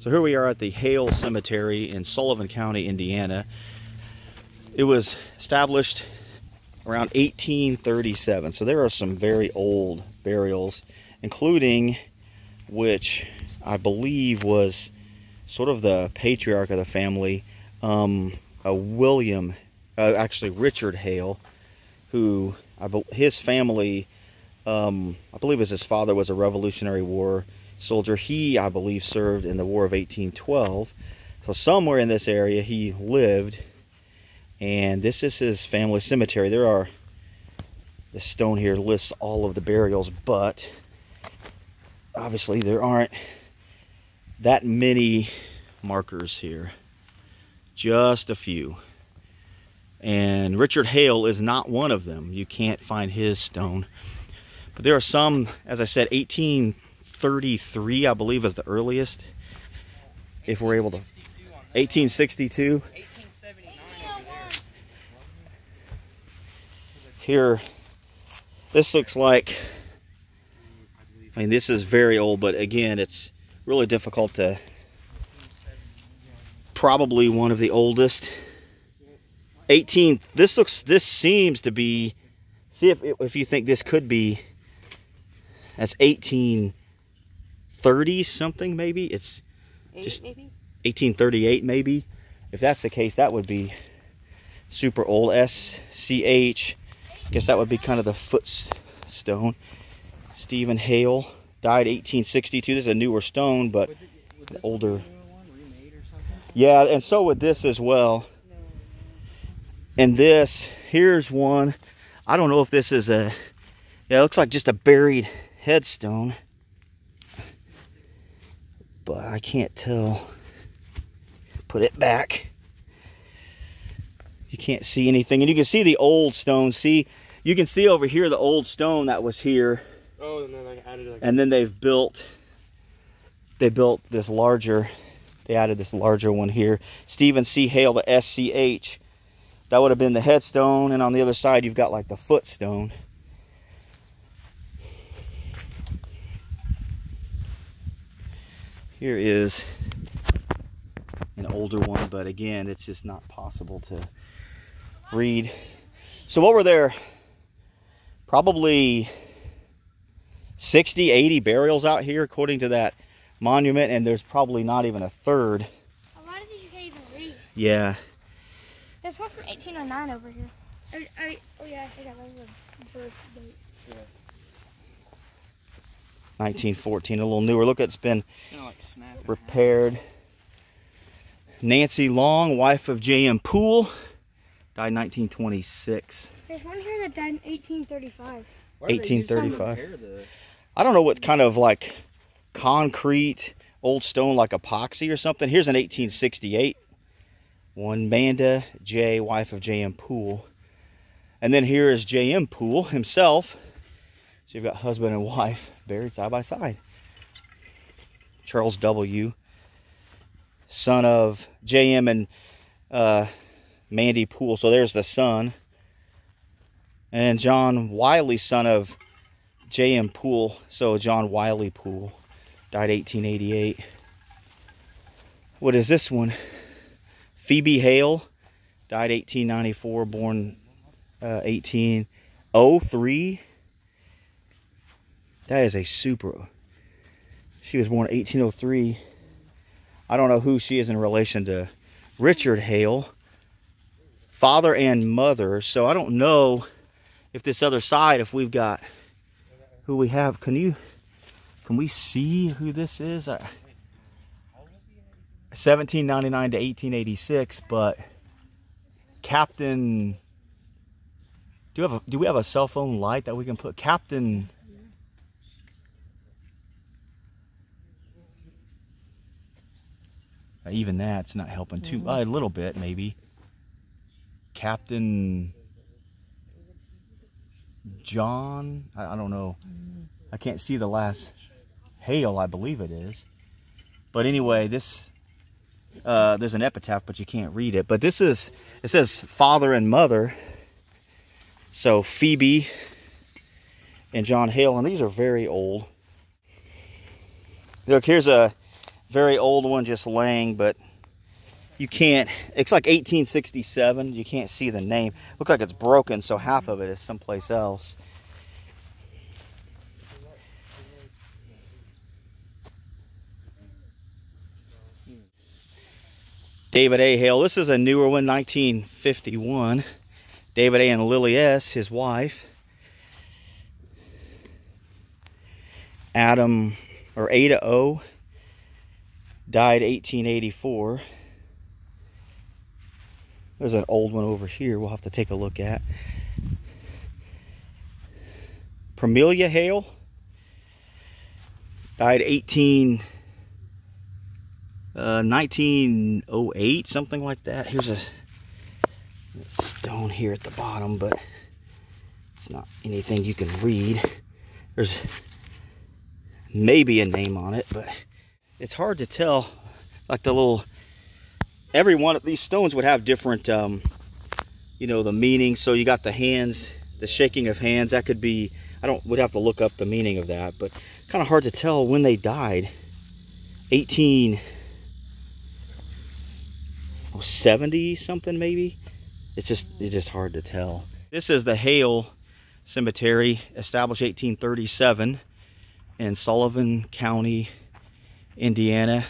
So here we are at the Hale Cemetery in Sullivan County, Indiana. It was established around 1837. So there are some very old burials, including which I believe was sort of the patriarch of the family, um, a William, uh, actually Richard Hale, who I, his family, um, I believe as his father was a Revolutionary War soldier. He, I believe, served in the War of 1812. So somewhere in this area he lived. And this is his family cemetery. There are, the stone here lists all of the burials, but obviously there aren't that many markers here. Just a few. And Richard Hale is not one of them. You can't find his stone. But there are some, as I said, 1833, I believe, is the earliest. If we're able to. 1862. Here, this looks like, I mean, this is very old, but again, it's really difficult to, probably one of the oldest. 18, this looks, this seems to be, see if, if you think this could be, that's 1830 something maybe. It's just maybe? 1838 maybe. If that's the case, that would be super old. SCH, I guess that would be kind of the footstone. Stephen Hale died 1862. This is a newer stone, but older. Yeah, and so would this as well. And this, here's one. I don't know if this is a, yeah, it looks like just a buried headstone. But I can't tell. Put it back. You can't see anything. And you can see the old stone. See, you can see over here the old stone that was here. Oh, and then I added like And then they've built, they built this larger, they added this larger one here. Stephen C. Hale, the SCH. That would have been the headstone, and on the other side, you've got like the footstone. Here is an older one, but again, it's just not possible to read. So what were there? Probably 60, 80 burials out here, according to that monument, and there's probably not even a third. A lot of these you can't even read. Yeah. There's one from 1809 over here. I, I, oh yeah, I forgot that was a birth date. 1914, a little newer. Look, it's been Kinda like snapping. Repaired. Nancy Long, wife of J.M. Poole, died 1926. There's one here that died in 1835. Why do they use 1835. to repair the- I don't know what kind of like concrete, old stone like epoxy or something. Here's an 1868 one, Manda J, wife of J.M. Poole. And then here is J.M. Poole himself. So you've got husband and wife buried side by side. Charles W., son of J.M. and uh, Mandy Poole. So there's the son. And John Wiley, son of J.M. Poole. So John Wiley Poole died 1888. What is this one? Phoebe Hale died 1894, born uh, 1803. That is a super. She was born 1803. I don't know who she is in relation to Richard Hale, father and mother. So I don't know if this other side, if we've got who we have. Can you, can we see who this is? I, 1799 to 1886, but Captain. Do have a do we have a cell phone light that we can put Captain? Even that's not helping too uh, a little bit maybe. Captain John, I, I don't know. I can't see the last Hale, I believe it is. But anyway, this uh, there's an epitaph, but you can't read it. But this is, it says father and mother. So Phoebe and John Hale, and these are very old. Look, here's a very old one just laying, but you can't, it's like 1867. You can't see the name. Looks like it's broken, so half of it is someplace else. David A. Hale. This is a newer one, 1951. David A. and Lily S., his wife. Adam, or Ada O., died 1884. There's an old one over here we'll have to take a look at. Promelia Hale died 18 uh, 1908 something like that here's a stone here at the bottom but it's not anything you can read there's maybe a name on it but it's hard to tell like the little every one of these stones would have different um, you know the meaning. So you got the hands the shaking of hands that could be I don't would have to look up the meaning of that but kind of hard to tell when they died. 18 oh, 70 something maybe? It's just it's just hard to tell. This is the Hale Cemetery established 1837 in Sullivan County Indiana